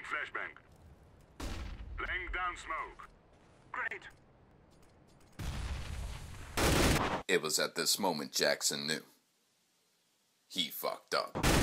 Deploying flashbang. Laying down smoke. Great. It was at this moment Jackson knew. He fucked up.